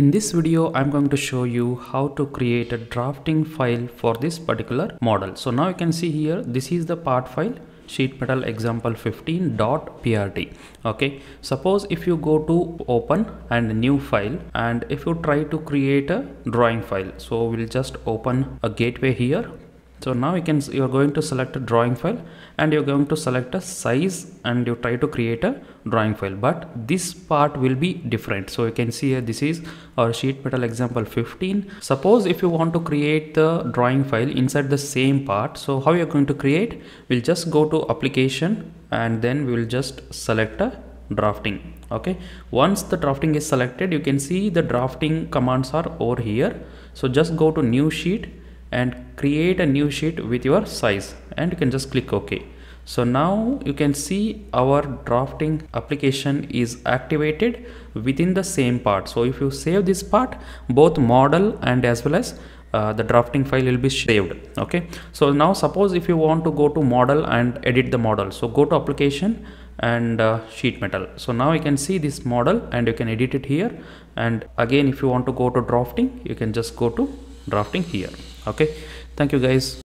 In this video, I'm going to show you how to create a drafting file for this particular model. So now you can see here, this is the part file sheet metal example 15.prt okay. Suppose if you go to open and new file and if you try to create a drawing file so we'll just open a gateway here so now you can you're going to select a drawing file and you're going to select a size and you try to create a drawing file. But this part will be different. So you can see here this is our sheet metal example 15 suppose if you want to create the drawing file inside the same part so how you're going to create? We'll just go to application and then we will just select a drafting. Okay? Once the drafting is selected you can see the drafting commands are over here. So just go to new sheet and create a new sheet with your size and you can just click OK. So now you can see our drafting application is activated within the same part. So if you save this part, both model and as well as uh, the drafting file will be saved. Okay. So now suppose if you want to go to model and edit the model. So go to application and uh, sheet metal. So now you can see this model and you can edit it here. And again, if you want to go to drafting, you can just go to drafting here okay? Thank you guys